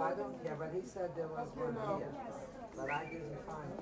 I don't care, but he said there was one here, but I didn't find it.